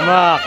什么